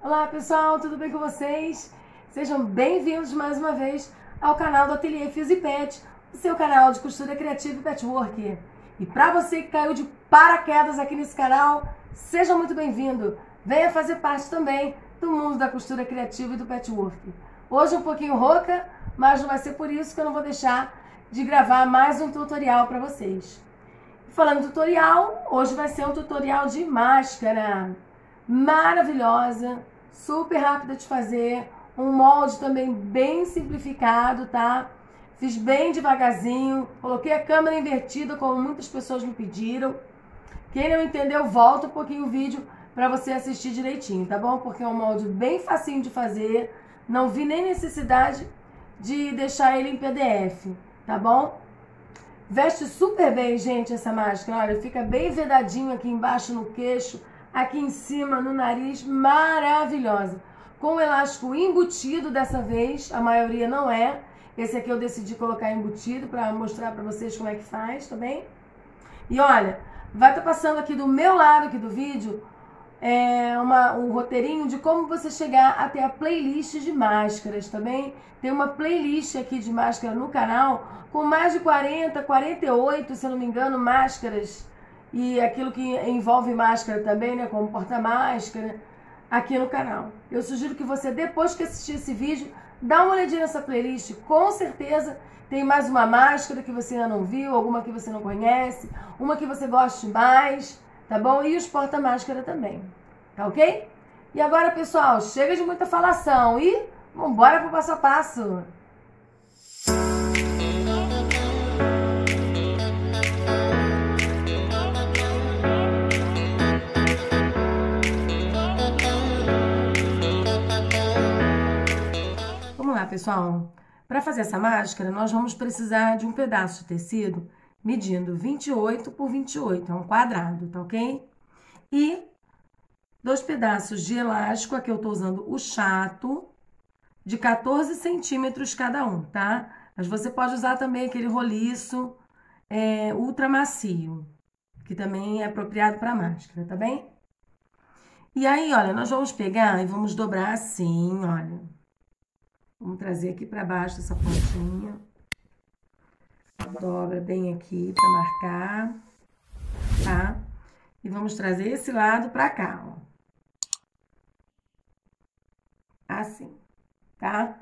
Olá pessoal, tudo bem com vocês? Sejam bem-vindos mais uma vez ao canal do Ateliê Fios e Pet, o seu canal de costura criativa e patchwork. E para você que caiu de paraquedas aqui nesse canal, seja muito bem-vindo. Venha fazer parte também do mundo da costura criativa e do patchwork. Hoje um pouquinho rouca, mas não vai ser por isso que eu não vou deixar de gravar mais um tutorial para vocês. Falando em tutorial, hoje vai ser um tutorial de máscara. Maravilhosa, super rápida de fazer, um molde também bem simplificado, tá? Fiz bem devagarzinho, coloquei a câmera invertida como muitas pessoas me pediram. Quem não entendeu, volta um pouquinho o vídeo para você assistir direitinho, tá bom? Porque é um molde bem facinho de fazer, não vi nem necessidade de deixar ele em PDF, tá bom? Veste super bem, gente, essa máscara. Olha, fica bem vedadinho aqui embaixo no queixo, aqui em cima no nariz, maravilhosa. Com o elástico embutido dessa vez, a maioria não é. Esse aqui eu decidi colocar embutido para mostrar para vocês como é que faz, tá bem? E olha, vai estar tá passando aqui do meu lado aqui do vídeo é, uma, um roteirinho de como você chegar até a playlist de máscaras também. Tem uma playlist aqui de máscara no canal com mais de 40, 48, se não me engano, máscaras e aquilo que envolve máscara também, né, como porta-máscara, aqui no canal. Eu sugiro que você, depois que assistir esse vídeo, dá uma olhadinha nessa playlist, com certeza tem mais uma máscara que você ainda não viu, alguma que você não conhece, uma que você goste mais tá bom? E os porta-máscara também, tá ok? E agora, pessoal, chega de muita falação e vambora pro passo a passo. Pessoal. Para fazer essa máscara, nós vamos precisar de um pedaço de tecido medindo 28 por 28, é um quadrado, tá ok? E dois pedaços de elástico, aqui eu tô usando o chato, de 14 centímetros cada um, tá? Mas você pode usar também aquele roliço é, ultra macio, que também é apropriado para máscara, tá bem? E aí, olha, nós vamos pegar e vamos dobrar assim, olha. Vamos trazer aqui para baixo essa pontinha. Dobra bem aqui para marcar, tá? E vamos trazer esse lado para cá, ó. Assim, tá?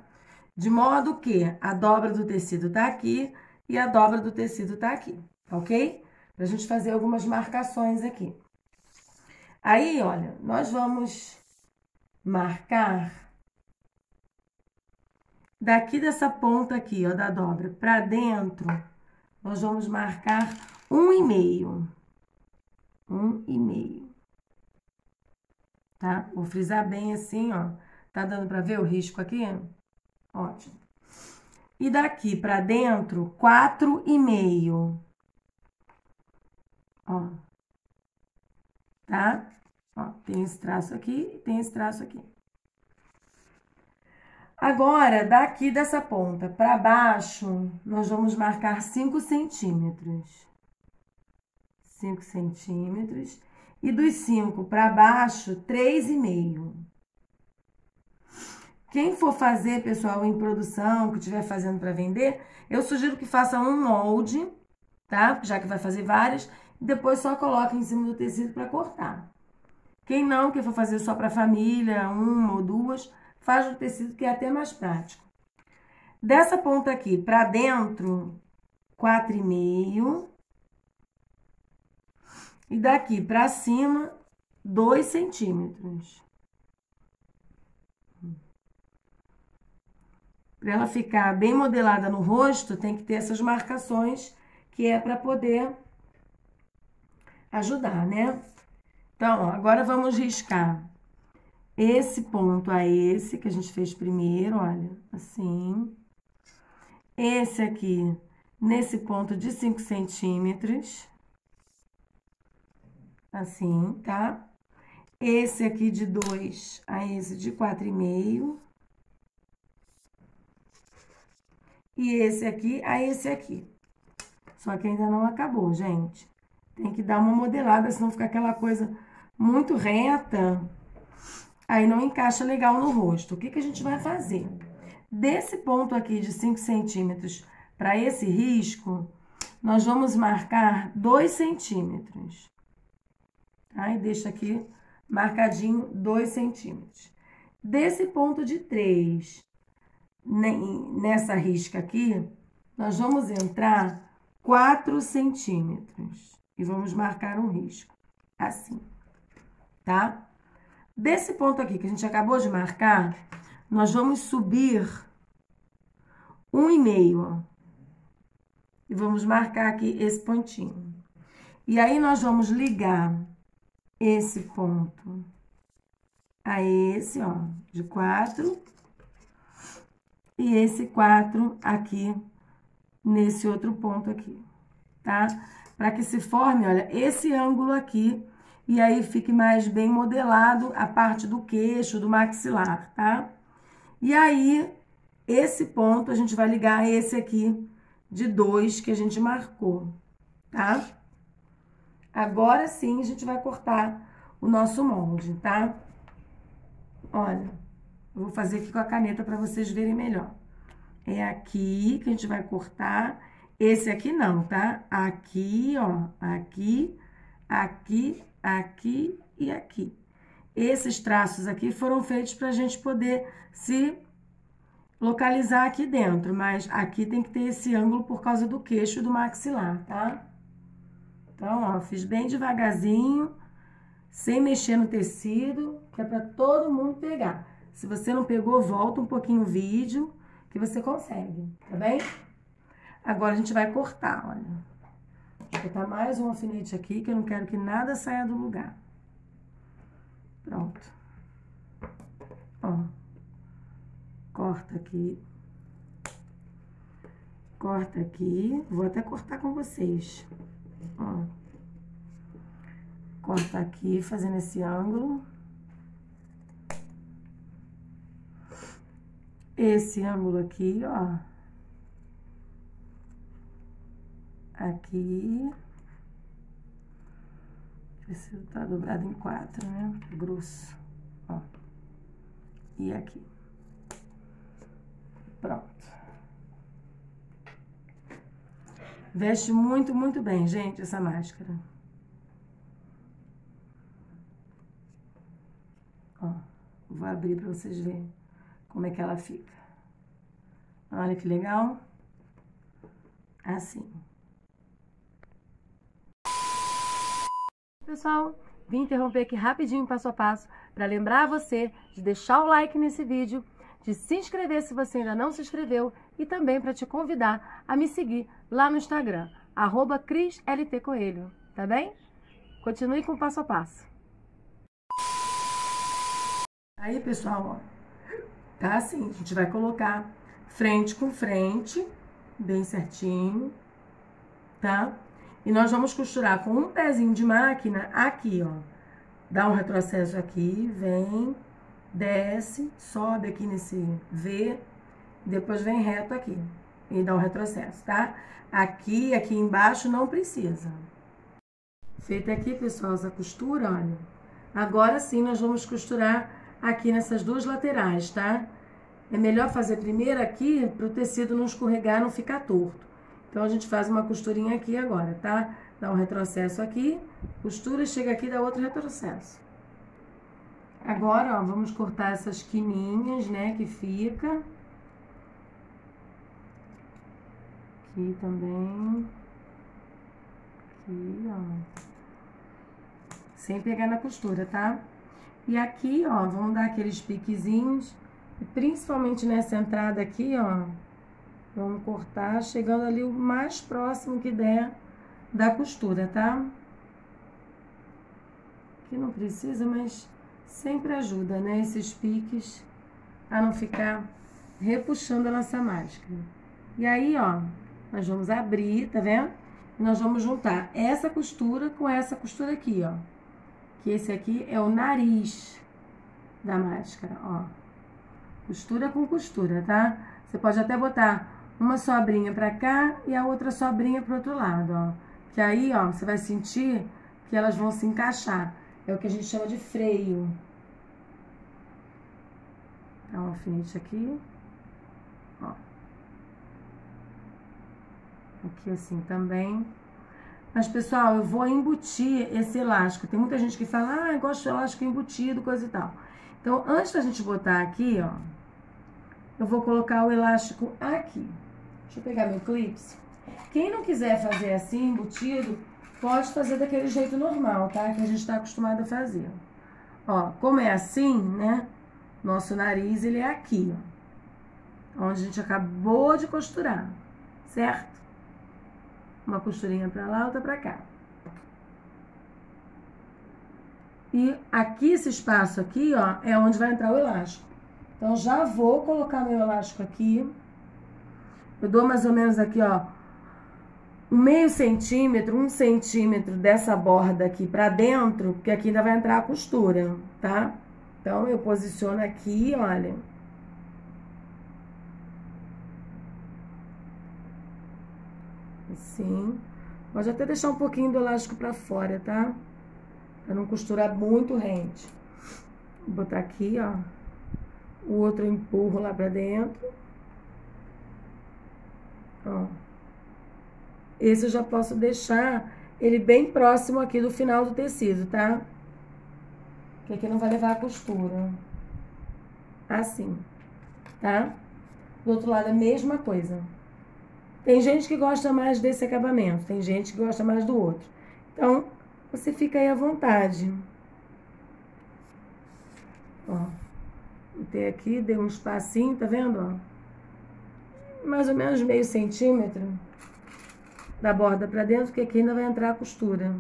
De modo que a dobra do tecido tá aqui e a dobra do tecido tá aqui, ok? Pra gente fazer algumas marcações aqui. Aí, olha, nós vamos marcar daqui dessa ponta aqui, ó, da dobra para dentro nós vamos marcar um e meio. Um e meio. Tá? Vou frisar bem assim, ó. Tá dando para ver o risco aqui? Ótimo. E daqui para dentro, quatro e meio. Ó. Tá? Ó, tem esse traço aqui e tem esse traço aqui. Agora, daqui dessa ponta para baixo, nós vamos marcar 5 centímetros. 5 centímetros. E dos 5 para baixo, 3,5. Quem for fazer, pessoal, em produção, que estiver fazendo para vender, eu sugiro que faça um molde, tá? Já que vai fazer várias, e depois só coloque em cima do tecido para cortar. Quem não, que for fazer só para família, uma ou duas, faz o tecido que é até mais prático. Dessa ponta aqui para dentro, quatro e meio. E daqui para cima, dois centímetros. Para ela ficar bem modelada no rosto, tem que ter essas marcações que é para poder ajudar, né? Então, agora vamos riscar esse ponto a esse que a gente fez primeiro, olha, assim. Esse aqui, nesse ponto de 5 centímetros. Assim, tá? Esse aqui de 2 a esse de 4,5. E esse aqui a esse aqui. Só que ainda não acabou, gente. Tem que dar uma modelada, senão fica aquela coisa muito reta aí não encaixa legal no rosto. O que, que a gente vai fazer? Desse ponto aqui de 5 centímetros para esse risco, nós vamos marcar 2 centímetros. Tá? E deixa aqui marcadinho 2 centímetros. Desse ponto de 3, nessa risca aqui, nós vamos entrar 4 centímetros. E vamos marcar um risco, assim, tá? Desse ponto aqui que a gente acabou de marcar, nós vamos subir um e meio, ó. E vamos marcar aqui esse pontinho. E aí, nós vamos ligar esse ponto a esse, ó, de quatro. E esse quatro aqui, nesse outro ponto aqui, tá? Para que se forme, olha, esse ângulo aqui. E aí, fique mais bem modelado a parte do queixo, do maxilar, tá? E aí, esse ponto a gente vai ligar a esse aqui de dois que a gente marcou, tá? Agora sim a gente vai cortar o nosso molde, tá? Olha, eu vou fazer aqui com a caneta para vocês verem melhor. É aqui que a gente vai cortar. Esse aqui não, tá? Aqui, ó, aqui, aqui, aqui e aqui. Esses traços aqui foram feitos para a gente poder se localizar aqui dentro, mas aqui tem que ter esse ângulo por causa do queixo do maxilar, tá? Então, ó, fiz bem devagarzinho, sem mexer no tecido, que é para todo mundo pegar. Se você não pegou, volta um pouquinho o vídeo, que você consegue, tá bem? Agora, a gente vai cortar, olha. Botar mais um alfinete aqui, que eu não quero que nada saia do lugar. Pronto. Ó. Corta aqui. Corta aqui. Vou até cortar com vocês. Ó. Corta aqui, fazendo esse ângulo. Esse ângulo aqui, ó. Aqui. Esse tá dobrado em quatro, né? Grosso. Ó. E aqui. Pronto. Veste muito, muito bem, gente, essa máscara. Ó, vou abrir para vocês verem como é que ela fica. Olha que legal. Assim. Pessoal, vim interromper aqui rapidinho, passo a passo, para lembrar você de deixar o like nesse vídeo de se inscrever se você ainda não se inscreveu e também para te convidar a me seguir lá no Instagram, arroba CrisLTCoelho, tá bem? Continue com o passo a passo. Aí, pessoal, ó, tá assim, a gente vai colocar frente com frente, bem certinho, tá? E nós vamos costurar com um pezinho de máquina aqui, ó. Dá um retrocesso aqui, vem desce, sobe aqui nesse V, depois vem reto aqui e dá um retrocesso, tá? Aqui, aqui embaixo não precisa. Feita aqui, pessoal, essa costura, olha. Agora sim nós vamos costurar aqui nessas duas laterais, tá? É melhor fazer primeiro aqui para o tecido não escorregar, não ficar torto. Então a gente faz uma costurinha aqui agora, tá? Dá um retrocesso aqui, costura, chega aqui, dá outro retrocesso. Agora, ó, vamos cortar essas quininhas, né, que fica. Aqui também. Aqui, ó. Sem pegar na costura, tá? E aqui, ó, vamos dar aqueles piquezinhos. Principalmente nessa entrada aqui, ó. Vamos cortar chegando ali o mais próximo que der da costura, tá? Aqui não precisa, mas sempre ajuda, né? Esses piques a não ficar repuxando a nossa máscara. E aí, ó, nós vamos abrir, tá vendo? Nós vamos juntar essa costura com essa costura aqui, ó. Que esse aqui é o nariz da máscara, ó. Costura com costura, tá? Você pode até botar uma sobrinha pra cá e a outra sobrinha pro outro lado, ó. Que aí, ó, você vai sentir que elas vão se encaixar. É o que a gente chama de freio. Tá um alfinete aqui. Ó. Aqui assim também. Mas, pessoal, eu vou embutir esse elástico. Tem muita gente que fala, ah, eu gosto de elástico embutido, coisa e tal. Então, antes da gente botar aqui, ó, eu vou colocar o elástico aqui. Deixa eu pegar meu clips. Quem não quiser fazer assim, embutido, pode fazer daquele jeito normal, tá? Que a gente está acostumado a fazer. Ó, como é assim, né? Nosso nariz, ele é aqui, ó. Onde a gente acabou de costurar, certo? Uma costurinha pra lá, outra pra cá. E aqui, esse espaço aqui, ó, é onde vai entrar o elástico. Então, já vou colocar meu elástico aqui. Eu dou mais ou menos aqui, ó, um meio centímetro, um centímetro dessa borda aqui pra dentro, porque aqui ainda vai entrar a costura, tá? Então, eu posiciono aqui, olha. Assim. Pode até deixar um pouquinho do elástico pra fora, tá? Pra não costurar muito rente. Vou botar aqui, ó. O outro eu empurro lá pra dentro. Ó. Esse eu já posso deixar ele bem próximo aqui do final do tecido, tá? Que aqui não vai levar a costura. Assim, tá? Do outro lado a mesma coisa. Tem gente que gosta mais desse acabamento, tem gente que gosta mais do outro. Então, você fica aí à vontade. Ó, botei aqui, dei um espacinho, tá vendo, ó? Mais ou menos meio centímetro da borda para dentro, porque aqui ainda vai entrar a costura.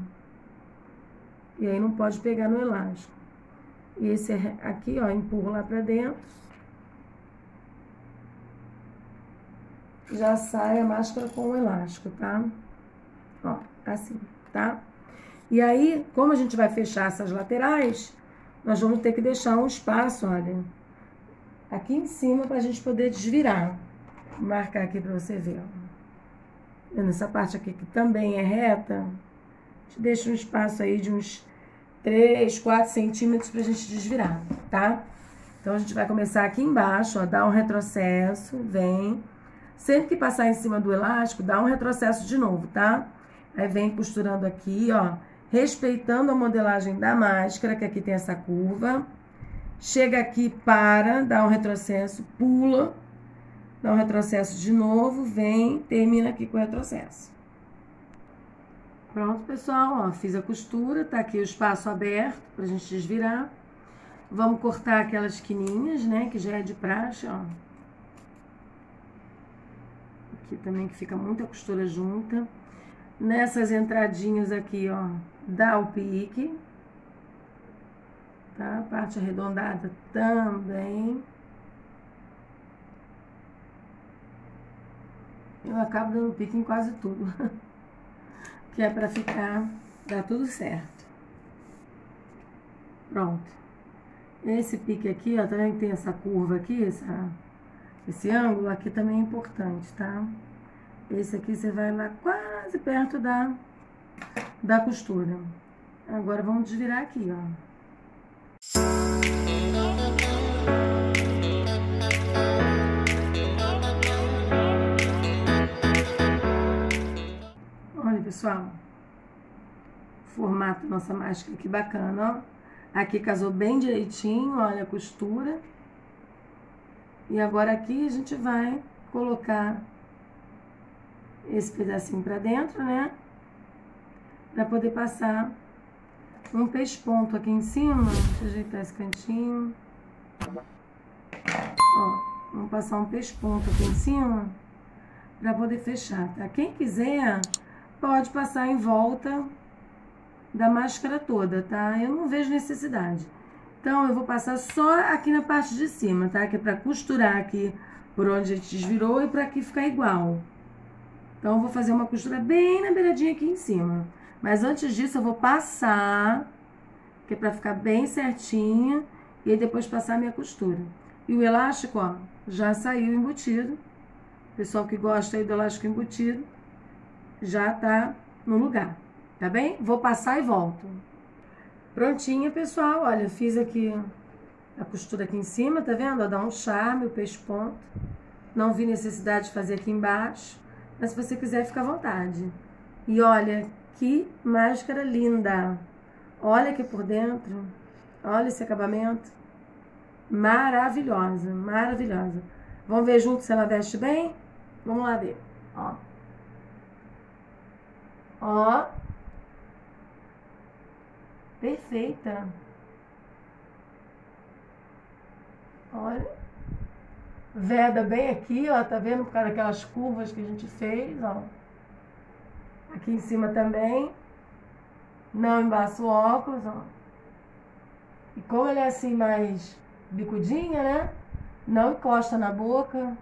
E aí não pode pegar no elástico. E esse aqui, ó, empurro lá para dentro. Já sai a máscara com o elástico, tá? Ó, assim, tá? E aí, como a gente vai fechar essas laterais, nós vamos ter que deixar um espaço, olha, aqui em cima para a gente poder desvirar. Marcar aqui para você ver. Nessa parte aqui que também é reta, a gente deixa um espaço aí de uns 3, 4 centímetros pra gente desvirar, tá? Então, a gente vai começar aqui embaixo, ó, dá um retrocesso, vem. Sempre que passar em cima do elástico, dá um retrocesso de novo, tá? Aí vem costurando aqui, ó, respeitando a modelagem da máscara, que aqui tem essa curva. Chega aqui, para, dá um retrocesso, pula, dá um retrocesso de novo, vem, termina aqui com o retrocesso. Pronto, pessoal, ó, fiz a costura, tá aqui o espaço aberto pra gente desvirar. Vamos cortar aquelas quininhas, né, que já é de praxe, ó. Aqui também que fica muita costura junta. Nessas entradinhas aqui, ó, dá o pique. Tá? Parte arredondada também. Eu acabo dando pique em quase tudo. que é para ficar, dar tudo certo. Pronto. Esse pique aqui, ó, também tem essa curva aqui, essa, esse ângulo aqui também é importante, tá? Esse aqui você vai lá quase perto da, da costura. Agora vamos desvirar aqui, ó. Pessoal? Formato nossa máscara, que bacana, ó. Aqui casou bem direitinho, olha a costura. E agora aqui a gente vai colocar esse pedacinho pra dentro, né? Pra poder passar um pesponto aqui em cima. Deixa eu ajeitar esse cantinho. Ó, vamos passar um pesponto aqui em cima pra poder fechar, tá? Quem quiser pode passar em volta da máscara toda, tá? Eu não vejo necessidade. Então, eu vou passar só aqui na parte de cima, tá? Que é pra costurar aqui por onde a gente desvirou e pra aqui ficar igual. Então, eu vou fazer uma costura bem na beiradinha aqui em cima. Mas antes disso, eu vou passar, que é pra ficar bem certinha, e aí depois passar a minha costura. E o elástico, ó, já saiu embutido. Pessoal que gosta aí do elástico embutido, já tá no lugar, tá bem? Vou passar e volto. Prontinha, pessoal. Olha, fiz aqui a costura aqui em cima, tá vendo? Dá um charme, o peixe ponto. Não vi necessidade de fazer aqui embaixo, mas se você quiser, fica à vontade. E olha, que máscara linda! Olha aqui por dentro, olha esse acabamento. Maravilhosa, maravilhosa. Vamos ver junto se ela veste bem? Vamos lá ver, ó. Ó. Perfeita. Olha. Veda bem aqui, ó. Tá vendo por causa daquelas curvas que a gente fez, ó. Aqui em cima também. Não embaça o óculos, ó. E como ele é assim mais bicudinha, né? Não encosta na boca.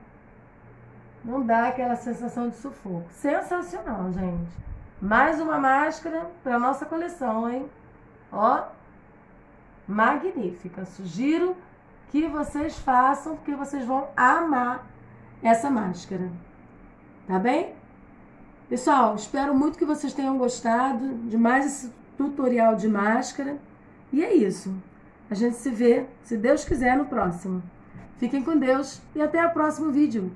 Não dá aquela sensação de sufoco. Sensacional, gente. Mais uma máscara para nossa coleção, hein? Ó, magnífica. Sugiro que vocês façam, porque vocês vão amar essa máscara. Tá bem? Pessoal, espero muito que vocês tenham gostado de mais esse tutorial de máscara. E é isso. A gente se vê, se Deus quiser, no próximo. Fiquem com Deus e até o próximo vídeo.